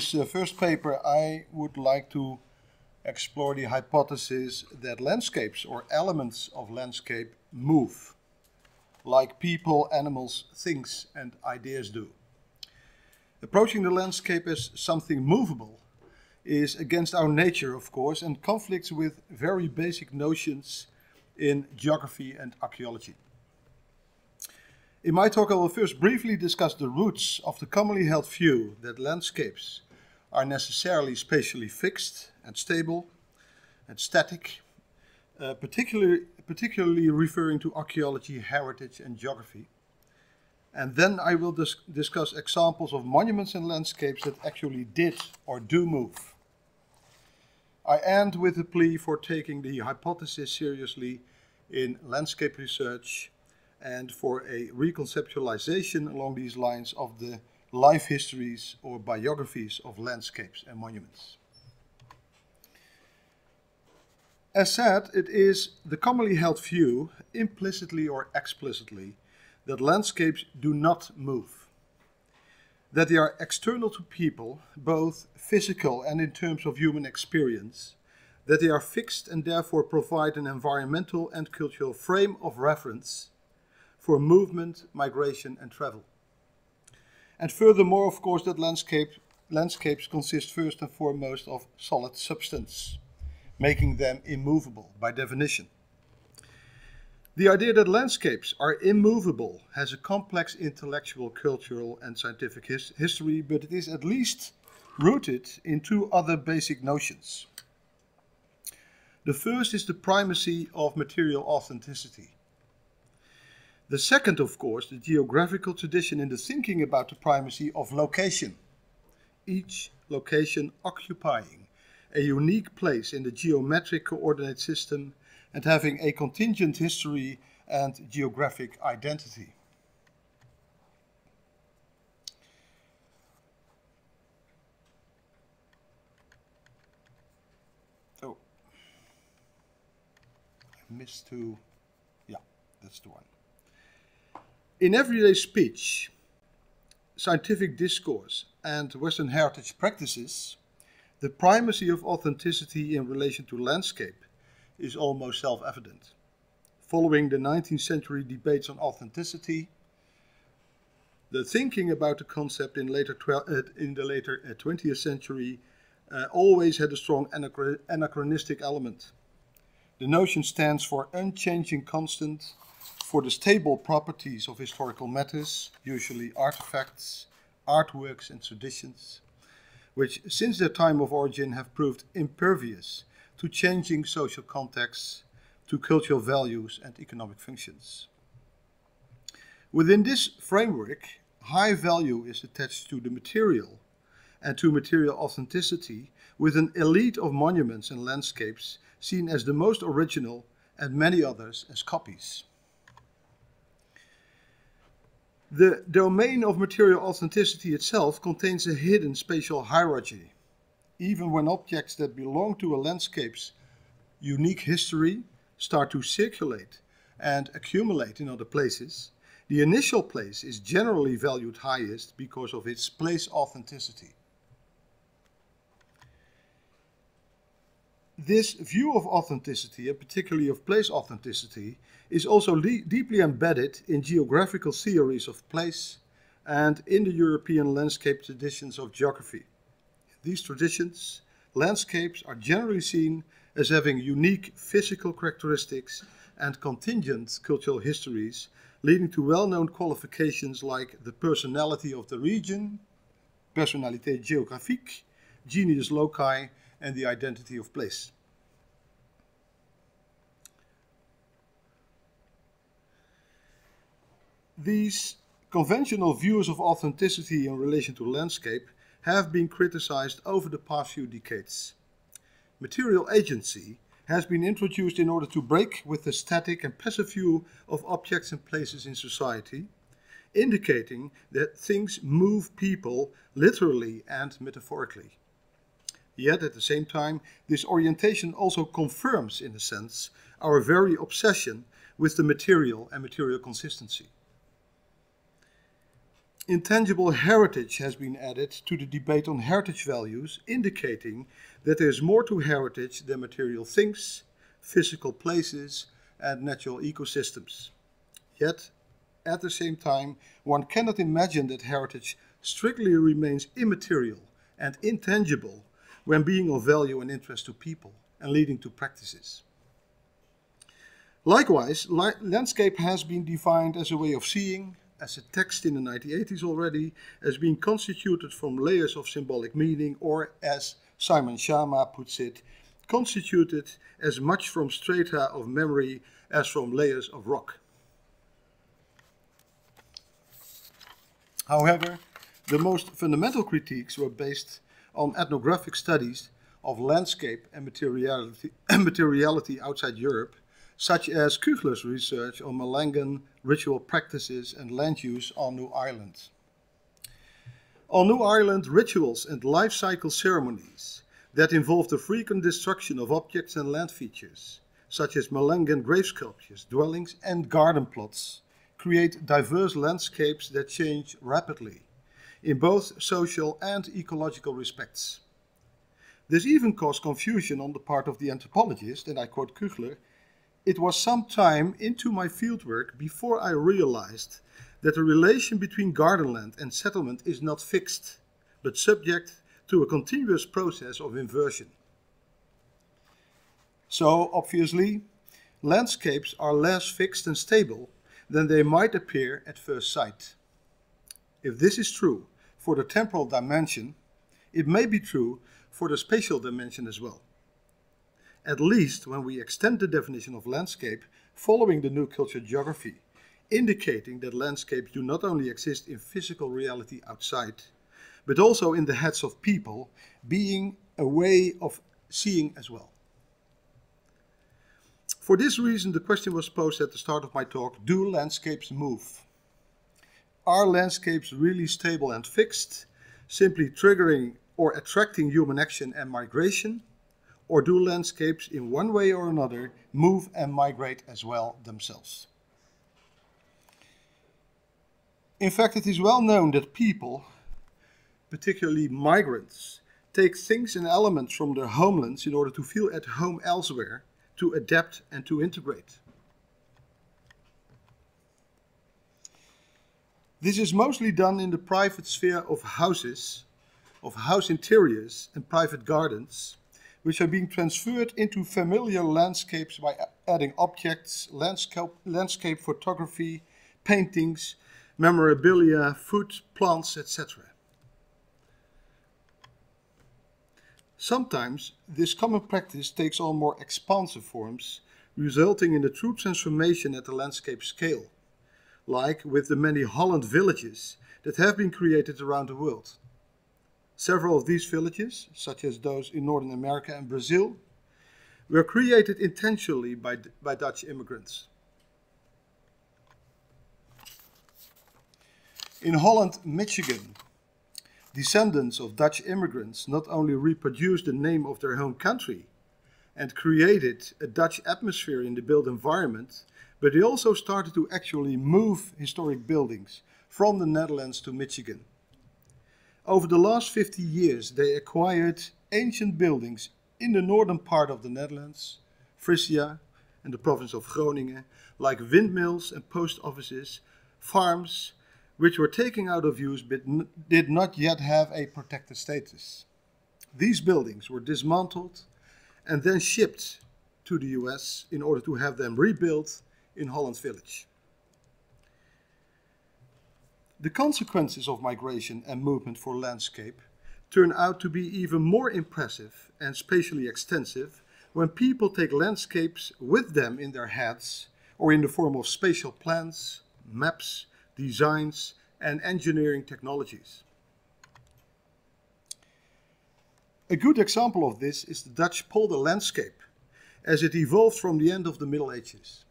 this uh, first paper, I would like to explore the hypothesis that landscapes or elements of landscape move, like people, animals, things, and ideas do. Approaching the landscape as something movable is against our nature, of course, and conflicts with very basic notions in geography and archaeology. In my talk, I will first briefly discuss the roots of the commonly held view that landscapes are necessarily spatially fixed and stable and static, uh, particularly, particularly referring to archaeology, heritage, and geography. And then I will dis discuss examples of monuments and landscapes that actually did or do move. I end with a plea for taking the hypothesis seriously in landscape research and for a reconceptualization along these lines of the life histories or biographies of landscapes and monuments. As said, it is the commonly held view, implicitly or explicitly, that landscapes do not move. That they are external to people, both physical and in terms of human experience. That they are fixed and therefore provide an environmental and cultural frame of reference for movement, migration, and travel. And furthermore, of course, that landscape, landscapes consist first and foremost of solid substance, making them immovable by definition. The idea that landscapes are immovable has a complex intellectual, cultural, and scientific his history, but it is at least rooted in two other basic notions. The first is the primacy of material authenticity. The second, of course, the geographical tradition in the thinking about the primacy of location. Each location occupying a unique place in the geometric coordinate system and having a contingent history and geographic identity. Oh, I missed two. yeah, that's the one. In everyday speech, scientific discourse, and Western heritage practices, the primacy of authenticity in relation to landscape is almost self evident. Following the 19th century debates on authenticity, the thinking about the concept in, later uh, in the later uh, 20th century uh, always had a strong anachronistic element. The notion stands for unchanging constant for the stable properties of historical matters, usually artifacts, artworks, and traditions, which since their time of origin have proved impervious to changing social contexts, to cultural values, and economic functions. Within this framework, high value is attached to the material and to material authenticity, with an elite of monuments and landscapes seen as the most original and many others as copies. The domain of material authenticity itself contains a hidden spatial hierarchy. Even when objects that belong to a landscape's unique history start to circulate and accumulate in other places, the initial place is generally valued highest because of its place authenticity. This view of authenticity, and particularly of place authenticity, is also deeply embedded in geographical theories of place and in the European landscape traditions of geography. These traditions, landscapes are generally seen as having unique physical characteristics and contingent cultural histories, leading to well-known qualifications like the personality of the region, personnalité géographique, genius loci, and the identity of place. These conventional views of authenticity in relation to landscape have been criticized over the past few decades. Material agency has been introduced in order to break with the static and passive view of objects and places in society, indicating that things move people literally and metaphorically. Yet at the same time, this orientation also confirms, in a sense, our very obsession with the material and material consistency. intangible heritage has been added to the debate on heritage values, indicating that there is more to heritage than material things, physical places, and natural ecosystems. Yet, at the same time, one cannot imagine that heritage strictly remains immaterial and intangible when being of value and interest to people and leading to practices. Likewise, li landscape has been defined as a way of seeing, as a text in the 1980s already, as being constituted from layers of symbolic meaning, or as Simon Schama puts it, constituted as much from strata of memory as from layers of rock. However, the most fundamental critiques were based on ethnographic studies of landscape and materiality, materiality outside Europe, such as Küchler's research on Malangan ritual practices and land use on New Ireland. On New Ireland, rituals and life cycle ceremonies that involve the frequent destruction of objects and land features, such as Malangan grave sculptures, dwellings, and garden plots, create diverse landscapes that change rapidly in both social and ecological respects. This even caused confusion on the part of the anthropologist, and I quote Küchler, it was some time into my fieldwork before I realized that the relation between gardenland and settlement is not fixed, but subject to a continuous process of inversion. So, obviously, landscapes are less fixed and stable than they might appear at first sight. If this is true for the temporal dimension, it may be true for the spatial dimension as well. At least when we extend the definition of landscape following the new culture geography, indicating that landscapes do not only exist in physical reality outside, but also in the heads of people, being a way of seeing as well. For this reason, the question was posed at the start of my talk, do landscapes move? Are landscapes really stable and fixed, simply triggering or attracting human action and migration? Or do landscapes in one way or another move and migrate as well themselves? In fact, it is well known that people, particularly migrants, take things and elements from their homelands in order to feel at home elsewhere to adapt and to integrate. This is mostly done in the private sphere of houses, of house interiors and private gardens, which are being transferred into familiar landscapes by adding objects, landscape, landscape photography, paintings, memorabilia, food, plants, etc. Sometimes this common practice takes on more expansive forms, resulting in a true transformation at the landscape scale, like with the many Holland villages that have been created around the world. Several of these villages, such as those in Northern America and Brazil, were created intentionally by, by Dutch immigrants. In Holland, Michigan, descendants of Dutch immigrants not only reproduced the name of their home country and created a Dutch atmosphere in the built environment, but they also started to actually move historic buildings from the Netherlands to Michigan. Over the last 50 years, they acquired ancient buildings in the northern part of the Netherlands, Frisia, and the province of Groningen, like windmills and post offices, farms, which were taken out of use but did not yet have a protected status. These buildings were dismantled and then shipped to the US in order to have them rebuilt in Holland Village. The consequences of migration and movement for landscape turn out to be even more impressive and spatially extensive when people take landscapes with them in their heads or in the form of spatial plans, maps, designs, and engineering technologies. A good example of this is the Dutch polder landscape, as it evolved from the end of the Middle Ages.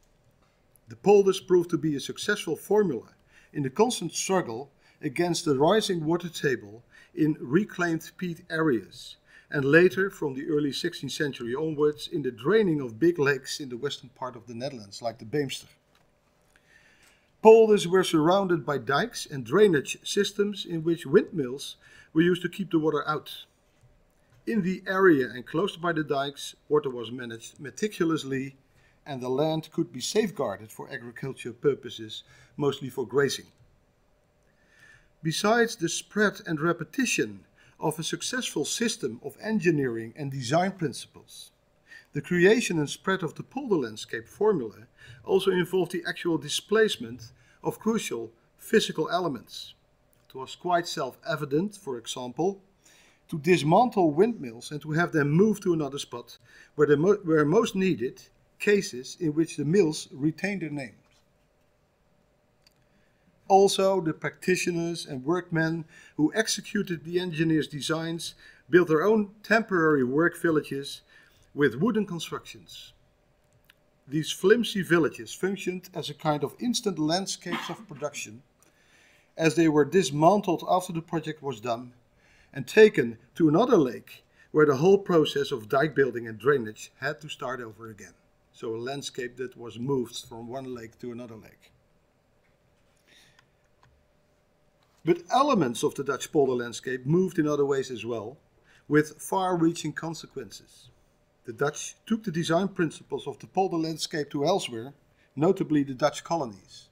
The polders proved to be a successful formula in the constant struggle against the rising water table in reclaimed peat areas, and later, from the early 16th century onwards, in the draining of big lakes in the western part of the Netherlands, like the Beemster. Polders were surrounded by dikes and drainage systems in which windmills were used to keep the water out. In the area enclosed by the dikes, water was managed meticulously and the land could be safeguarded for agricultural purposes, mostly for grazing. Besides the spread and repetition of a successful system of engineering and design principles, the creation and spread of the polder landscape formula also involved the actual displacement of crucial physical elements. It was quite self-evident, for example, to dismantle windmills and to have them moved to another spot where they mo were most needed, cases in which the mills retained their names. Also, the practitioners and workmen who executed the engineers' designs built their own temporary work villages with wooden constructions. These flimsy villages functioned as a kind of instant landscapes of production as they were dismantled after the project was done and taken to another lake where the whole process of dike building and drainage had to start over again. So a landscape that was moved from one lake to another lake. But elements of the Dutch polder landscape moved in other ways as well, with far-reaching consequences. The Dutch took the design principles of the polder landscape to elsewhere, notably the Dutch colonies.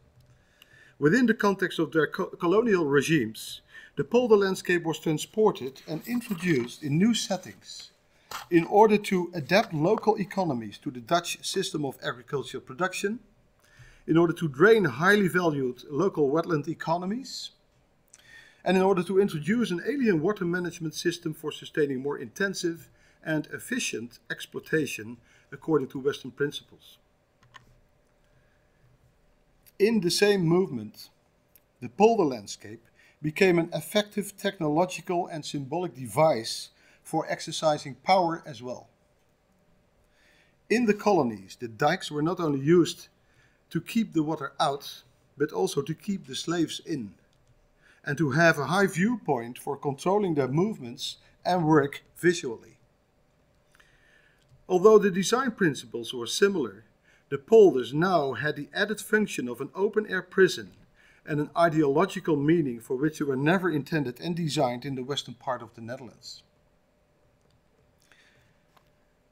Within the context of their co colonial regimes, the polder landscape was transported and introduced in new settings in order to adapt local economies to the Dutch system of agricultural production, in order to drain highly valued local wetland economies, and in order to introduce an alien water management system for sustaining more intensive and efficient exploitation according to Western principles. In the same movement, the polder landscape became an effective technological and symbolic device for exercising power as well. In the colonies, the dikes were not only used to keep the water out, but also to keep the slaves in, and to have a high viewpoint for controlling their movements and work visually. Although the design principles were similar, the polders now had the added function of an open-air prison and an ideological meaning for which they were never intended and designed in the western part of the Netherlands.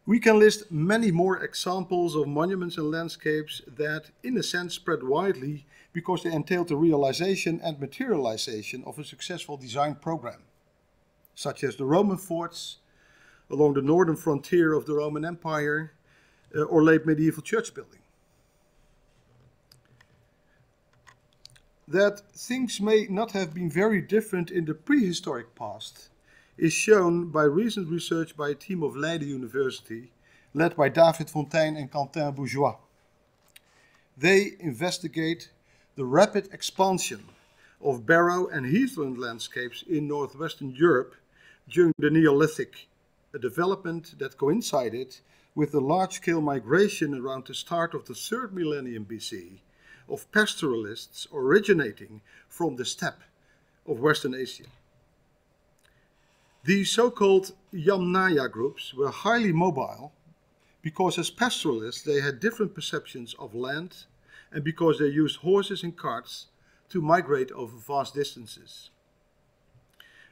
We can list many more examples of monuments and landscapes that, in a sense, spread widely because they entailed the realization and materialization of a successful design program, such as the Roman forts along the northern frontier of the Roman Empire uh, or late medieval church building. That things may not have been very different in the prehistoric past is shown by recent research by a team of Leiden University, led by David Fontijn and Quentin Bourgeois. They investigate the rapid expansion of barrow and heathland landscapes in northwestern Europe during the Neolithic, a development that coincided with the large-scale migration around the start of the third millennium BC of pastoralists originating from the steppe of Western Asia. These so-called Yamnaya groups were highly mobile because as pastoralists they had different perceptions of land and because they used horses and carts to migrate over vast distances.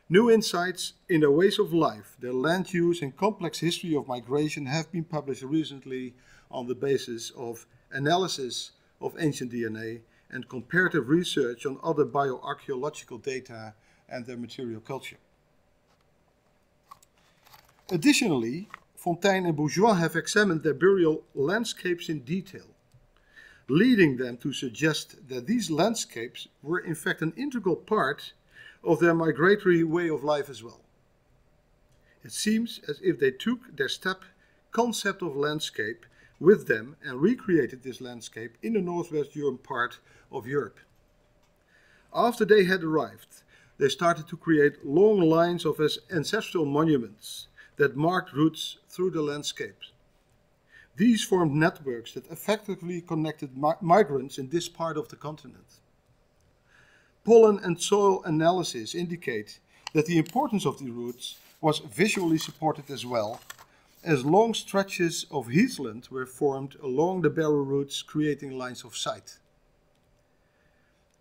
New insights in their ways of life, their land use and complex history of migration have been published recently on the basis of analysis of ancient DNA and comparative research on other bioarchaeological data and their material culture. Additionally, Fontijn and Bourgeois have examined their burial landscapes in detail, leading them to suggest that these landscapes were in fact an integral part of their migratory way of life as well. It seems as if they took their steppe concept of landscape with them and recreated this landscape in the northwest Europe part of Europe. After they had arrived, they started to create long lines of ancestral monuments that marked routes through the landscapes. These formed networks that effectively connected mi migrants in this part of the continent. Pollen and soil analysis indicate that the importance of the routes was visually supported as well as long stretches of heathland were formed along the barrow routes, creating lines of sight.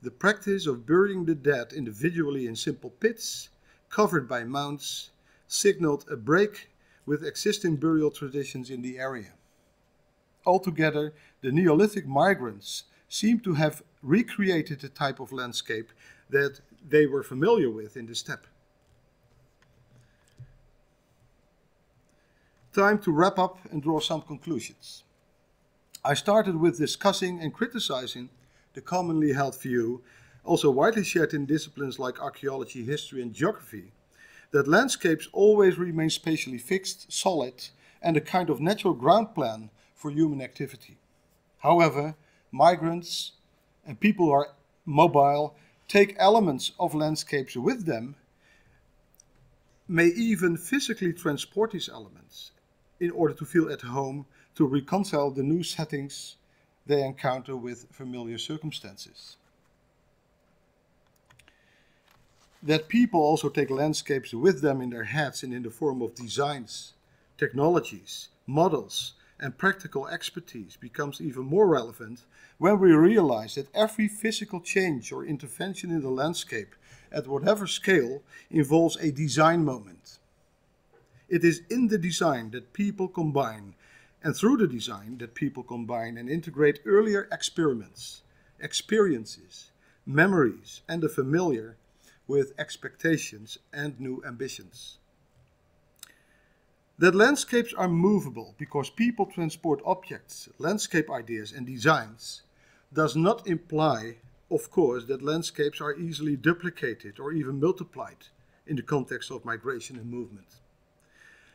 the practice of burying the dead individually in simple pits, covered by mounds, signaled a break with existing burial traditions in the area. Altogether, the Neolithic migrants seem to have recreated a type of landscape that they were familiar with in the steppe. Time to wrap up and draw some conclusions. I started with discussing and criticizing the commonly held view, also widely shared in disciplines like archaeology, history, and geography, that landscapes always remain spatially fixed, solid, and a kind of natural ground plan for human activity. However, migrants and people who are mobile take elements of landscapes with them, may even physically transport these elements in order to feel at home, to reconcile the new settings they encounter with familiar circumstances. That people also take landscapes with them in their heads and in the form of designs, technologies, models, and practical expertise becomes even more relevant when we realize that every physical change or intervention in the landscape at whatever scale involves a design moment. It is in the design that people combine, and through the design that people combine and integrate earlier experiments, experiences, memories, and the familiar with expectations and new ambitions. That landscapes are movable because people transport objects, landscape ideas, and designs does not imply, of course, that landscapes are easily duplicated or even multiplied in the context of migration and movement.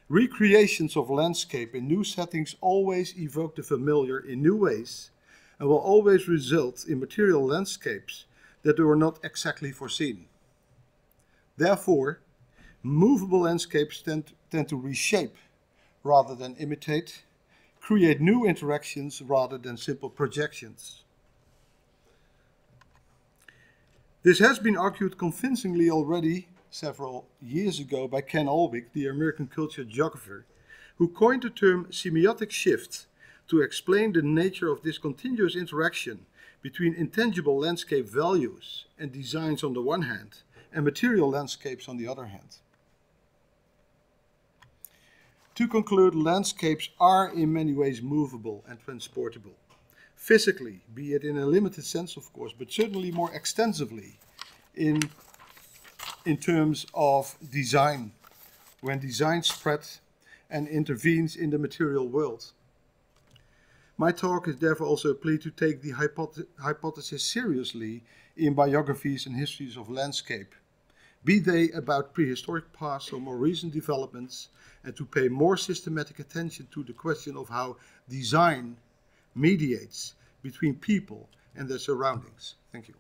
Recreations of landscape in new settings always evoke the familiar in new ways and will always result in material landscapes that were not exactly foreseen. Therefore, movable landscapes tend, tend to reshape rather than imitate, create new interactions rather than simple projections. This has been argued convincingly already several years ago by Ken Olwig, the American culture geographer, who coined the term semiotic shift to explain the nature of this continuous interaction between intangible landscape values and designs on the one hand and material landscapes on the other hand. To conclude, landscapes are in many ways movable and transportable physically, be it in a limited sense, of course, but certainly more extensively in, in terms of design, when design spreads and intervenes in the material world. My talk is therefore also a plea to take the hypoth hypothesis seriously in biographies and histories of landscape, be they about prehistoric past or more recent developments, and to pay more systematic attention to the question of how design mediates between people and their surroundings. Thank you.